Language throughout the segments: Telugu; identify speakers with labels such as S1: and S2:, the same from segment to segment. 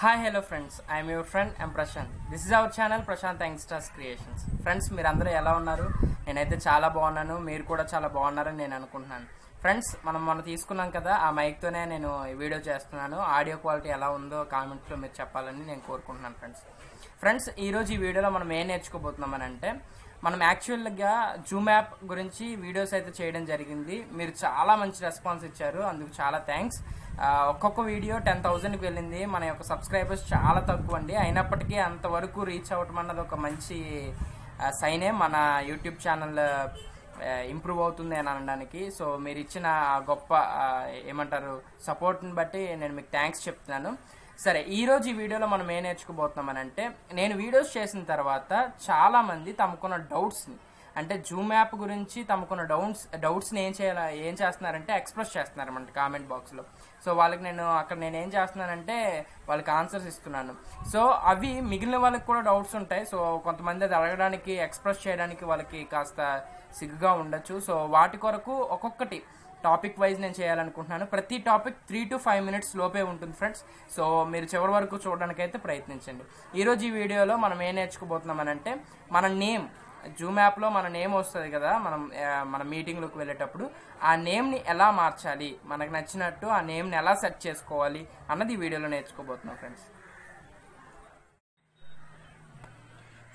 S1: Hi hello friends I'm your friend I'm Prashanth this is our channel Prashanth youngsters creations friends మీరందరూ ఎలా ఉన్నారు? నేనైతే చాలా బాగున్నాను. మీరు కూడా చాలా బాగున్నారని నేను అనుకుంటున్నాను. ఫ్రెండ్స్ మనం మొన్న తీసుకున్నాం కదా ఆ మైక్తోనే నేను ఈ వీడియో చేస్తున్నాను. ఆడియో క్వాలిటీ ఎలా ఉందో కామెంట్స్లో మీరు చెప్పాలని నేను కోరుకుంటున్నాను ఫ్రెండ్స్ ఫ్రెండ్స్ ఈరోజు ఈ వీడియోలో మనం ఏం నేర్చుకోబోతున్నామని అంటే మనం యాక్చువల్గా జూమ్ యాప్ గురించి వీడియోస్ అయితే చేయడం జరిగింది. మీరు చాలా మంచి రెస్పాన్స్ ఇచ్చారు. అందుకు చాలా థ్యాంక్స్ ఒక్కొక్క వీడియో టెన్ థౌజండ్కి వెళ్ళింది. మన యొక్క సబ్స్క్రైబర్స్ చాలా తక్కువ అండి. అయినప్పటికీ అంతవరకు రీచ్ అవ్వటం అన్నది ఒక మంచి సైనే మన యూట్యూబ్ ఛానల్ ఇంప్రూవ్ అవుతుంది అని అనడానికి. సో మీరు ఇచ్చిన గొప్ప ఏమంటారు సపోర్ట్ని బట్టి నేను మీకు థ్యాంక్స్ చెప్తున్నాను. సరే ఈరోజు ఈ వీడియోలో మనం ఏం నేర్చుకోబోతున్నామని అంటే నేను వీడియోస్ చేసిన తర్వాత చాలామంది తమకున్న డౌట్స్ని అంటే జూమ్ యాప్ గురించి తమకున్న డౌట్స్ డౌట్స్ని ఏం చేయాల ఏం చేస్తున్నారంటే ఎక్స్ప్రెస్ చేస్తున్నారు అనమాట కామెంట్ బాక్స్లో. సో వాళ్ళకి నేను అక్కడ నేను ఏం చేస్తున్నానంటే వాళ్ళకి ఆన్సర్స్ ఇస్తున్నాను. సో అవి మిగిలిన వాళ్ళకి కూడా డౌట్స్ ఉంటాయి. సో కొంతమంది అది అడగడానికి ఎక్స్ప్రెస్ చేయడానికి వాళ్ళకి కాస్త సిగ్గుగా ఉండొచ్చు. సో వాటి కొరకు ఒక్కొక్కటి టాపిక్ వైజ్ నేను చేయాలనుకుంటున్నాను. ప్రతి topic three to five minutes లోపే ఉంటుంది ఫ్రెండ్స్. సో మీరు చివరి వరకు చూడడానికి అయితే ప్రయత్నించండి. ఈరోజు ఈ వీడియోలో మనం ఏం నేర్చుకోబోతున్నామనంటే మన నేమ్ జూమ్ యాప్లో మన నేమ్ వస్తుంది కదా మనం మన మీటింగ్లోకి వెళ్ళేటప్పుడు ఆ నేమ్ని ఎలా మార్చాలి? మనకు నచ్చినట్టు ఆ నేమ్ని ఎలా సెట్ చేసుకోవాలి? అన్నది ఈ వీడియోలో నేర్చుకోబోతున్నాం ఫ్రెండ్స్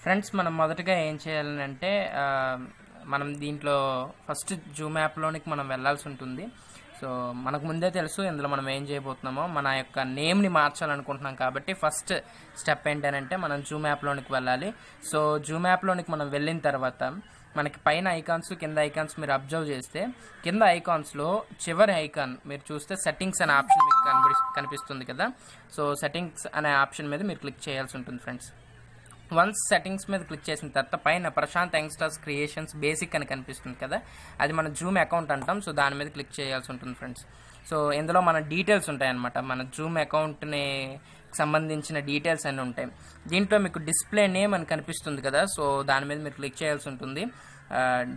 S1: ఫ్రెండ్స్ మనం మొదటగా ఏం చేయాలంటే మనం దీంట్లో ఫస్ట్ జూమ్ యాప్లోనికి మనం వెళ్ళాల్సి ఉంటుంది. సో మనకు ముందే తెలుసు ఇందులో మనం ఏం చేయబోతున్నామో. మన యొక్క నేమ్ని మార్చాలనుకుంటున్నాం కాబట్టి ఫస్ట్ స్టెప్ ఏంటంటే మనం జూమ్ యాప్లోనికి వెళ్ళాలి. సో జూమ్ యాప్లోనికి మనం వెళ్ళిన తర్వాత మనకి పైన ఐకాన్స్ కింద ఐకాన్స్ మీరు అబ్జర్వ్ చేస్తే కింద ఐకాన్స్లో చివరి ఐకాన్ మీరు చూస్తే సెట్టింగ్స్ అనే ఆప్షన్ మీకు కనిపి కనిపిస్తుంది కదా. సో సెట్టింగ్స్ అనే ఆప్షన్ మీద మీరు క్లిక్ చేయాల్సి ఉంటుంది ఫ్రెండ్స్. వన్స్ సెట్టింగ్స్ మీద క్లిక్ చేసిన తర్వాత పైన ప్రశాంత్ యంగ్స్టర్స్ క్రియేషన్స్ బేసిక్ అని కనిపిస్తుంది కదా అది మన జూమ్ అకౌంట్ అంటాం సో దాని మీద క్లిక్ చేయాల్సి ఉంటుంది ఫ్రెండ్స్ సో ఇందులో మన డీటెయిల్స్ ఉంటాయన్నమాట. మన జూమ్ అకౌంట్ని సంబంధించిన డీటెయిల్స్ అన్నీ ఉంటాయి. దీంట్లో మీకు డిస్ప్లే నేమ్ అని కనిపిస్తుంది కదా సో దాని మీద మీరు క్లిక్ చేయాల్సి ఉంటుంది.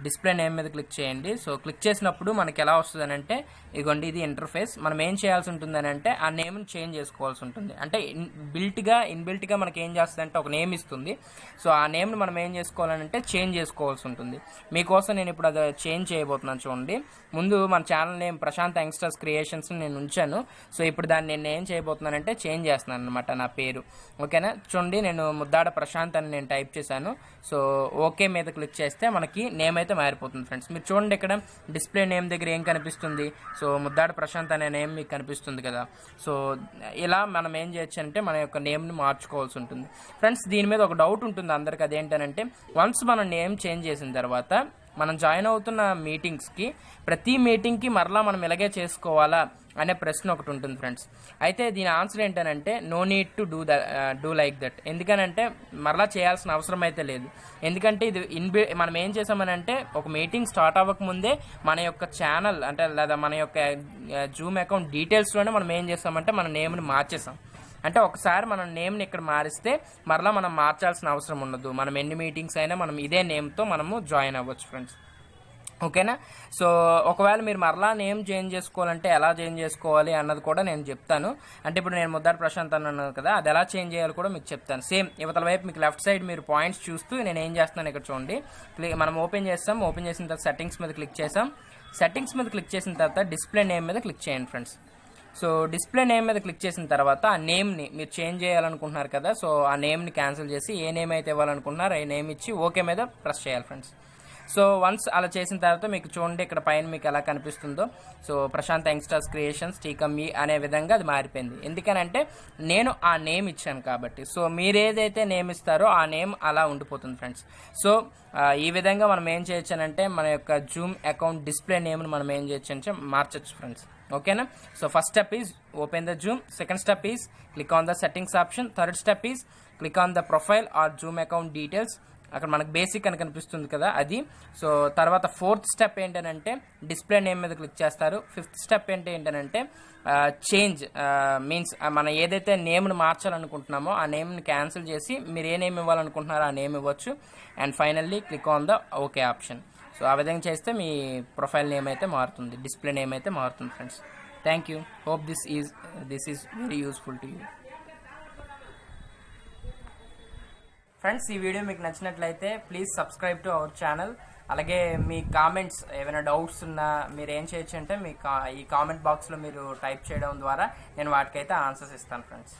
S1: డిస్ప్లే నేమ్ మీద క్లిక్ చేయండి. సో క్లిక్ చేసినప్పుడు మనకి ఎలా వస్తుంది అంటే ఇగోండి ఇది ఇంటర్ఫేస్ మనం ఏం చేయాల్సి ఉంటుంది అని అంటే ఆ నేమ్ని చేంజ్ చేసుకోవాల్సి ఉంటుంది. అంటే బిల్ట్గా ఇన్బిల్ట్గా మనకి ఏం చేస్తుంది అంటే ఒక నేమ్ ఇస్తుంది. సో ఆ నేమ్ని మనం ఏం చేసుకోవాలని అంటే చేంజ్ చేసుకోవాల్సి ఉంటుంది. మీకోసం నేను ఇప్పుడు అది చేంజ్ చేయబోతున్నాను చూడండి. ముందు మన channel name Prashanth youngsters creations నేను ఉంచాను. సో ఇప్పుడు దాన్ని నేను ఏం చేయబోతున్నానంటే చేంజ్ చేస్తున్నాను అనమాట నా పేరు. ఓకేనా? చూడండి నేను ముద్దాడ ప్రశాంత్ అని నేను టైప్ చేశాను. సో ఓకే మీద క్లిక్ చేస్తే మనకి నేమ్ అయితే మారిపోతుంది ఫ్రెండ్స్ మీరు చూడండి ఇక్కడ డిస్ప్లే నేమ్ దగ్గర ఏం కనిపిస్తుంది? సో ముద్దాడ ప్రశాంత్ అనే నేమ్ మీకు కనిపిస్తుంది కదా. సో ఇలా మనం ఏం చేయొచ్చు అంటే మన యొక్క నేమ్ని మార్చుకోవాల్సి ఉంటుంది. ఫ్రెండ్స్ దీని మీద ఒక డౌట్ ఉంటుంది అందరికి. అదేంటనంటే వన్స్ మనం నేమ్ చేంజ్ చేసిన తర్వాత మనం జాయిన్ అవుతున్న మీటింగ్స్కి ప్రతి మీటింగ్కి మరలా మనం ఇలాగే చేసుకోవాలా అనే ప్రశ్న ఒకటి ఉంటుంది ఫ్రెండ్స్ అయితే దీని ఆన్సర్ ఏంటనంటే no need to do the do like that ఎందుకనంటే మరలా చేయాల్సిన అవసరం అయితే లేదు. ఎందుకంటే ఇది ఇన్బి మనం ఏం చేసామనంటే ఒక మీటింగ్ స్టార్ట్ అవ్వకముందే మన యొక్క ఛానల్ అంటే లేదా మన యొక్క జూమ్ అకౌంట్ డీటెయిల్స్లోనే మనం ఏం చేసామంటే మన నేమ్ని మార్చేసాం అంటే ఒకసారి మనం నేమ్ని ఇక్కడ మారిస్తే మరలా మనం మార్చాల్సిన అవసరం ఉండదు. మనం ఎన్ని మీటింగ్స్ అయినా మనం ఇదే నేమ్తో మనము జాయిన్ అవ్వచ్చు ఫ్రెండ్స్ ఓకేనా? సో ఒకవేళ మీరు మరలా నేమ్ చేంజ్ చేసుకోవాలంటే ఎలా చేంజ్ చేసుకోవాలి అన్నది కూడా నేను చెప్తాను. అంటే ఇప్పుడు నేను ముద్దారు ప్రశాంత్ అన్నాను కదా అది ఎలా చేంజ్ చేయాలి కూడా మీకు చెప్తాను. సేమ్ ఇవతల వైపు మీకు లెఫ్ట్ సైడ్ మీరు పాయింట్స్ చూస్తూ నేను ఏం చేస్తున్నాను ఇక్కడ చూడండి. క్లిక్ మనం ఓపెన్ చేస్తాం ఓపెన్ చేసిన తర్వాత సెట్టింగ్స్ మీద క్లిక్ చేసాం. సెట్టింగ్స్ మీద క్లిక్ చేసిన తర్వాత డిస్ప్లే నేమ్ మీద క్లిక్ చేయండి ఫ్రెండ్స్ సో డిస్ప్లే నేమ్ మీద క్లిక్ చేసిన తర్వాత ఆ నేమ్ని మీరు చేంజ్ చేయాలనుకుంటున్నారు కదా సో ఆ నేమ్ని క్యాన్సిల్ చేసి ఏ నేమ్ అయితే ఇవ్వాలనుకుంటున్నారో ఏ నేమ్ ఇచ్చి ఓకే మీద ప్రెస్ చేయాలి ఫ్రెండ్స్. సో వన్స్ అలా చేసిన తర్వాత మీకు చూడండి ఇక్కడ పైన మీకు ఎలా కనిపిస్తుందో. సో ప్రశాంత్ యంగ్స్టర్స్ క్రియేషన్స్ టీకమ్ఈ అనే విధంగా అది మారిపోయింది. ఎందుకనంటే నేను ఆ నేమ్ ఇచ్చాను కాబట్టి. సో మీరు ఏదైతే నేమ్ ఇస్తారో ఆ నేమ్ అలా ఉండిపోతుంది ఫ్రెండ్స్. సో ఈ విధంగా మనం ఏం చేయొచ్చానంటే మన యొక్క జూమ్ అకౌంట్ డిస్ప్లే నేమ్ని మనం ఏం చేయొచ్చు అంటే మార్చచ్చు friends. okay so first step is open the zoom. Second step is click on the settings option. Third step is click on the profile or zoom account details. అక్కడ మనకు బేసిక్ అని కనిపిస్తుంది కదా అది. సో తర్వాత ఫోర్త్ స్టెప్ ఏంటంటే డిస్ప్లే నేమ్ మీద క్లిక్ చేస్తారు. ఫిఫ్త్ స్టెప్ ఏంటి ఏంటంటే చేంజ్ మీన్స్ మనం ఏదైతే నేమ్ని మార్చాలనుకుంటున్నామో ఆ నేమ్ని క్యాన్సిల్ చేసి మీరు ఏ నేమ్ ఇవ్వాలనుకుంటున్నారో ఆ నేమ్ ఇవ్వచ్చు. And finally click on the okay option so ఆ విధంగా చేస్తే మీ ప్రొఫైల్ నేమ్ అయితే మారుతుంది. డిస్ప్లే నేమ్ అయితే మారుతుంది friends thank you hope this is this is very useful to you friends ఈ వీడియో మీకు నచ్చినట్లయితే please subscribe to our channel. అలాగే మీ కామెంట్స్ ఏమైనా డౌట్స్ ఉన్నా మీరు ఏం చేయొచ్చు అంటే మీ కా ఈ కామెంట్ బాక్స్లో మీరు టైప్ చేయడం ద్వారా నేను వాటికైతే ఆన్సర్స్ ఇస్తాను ఫ్రెండ్స్.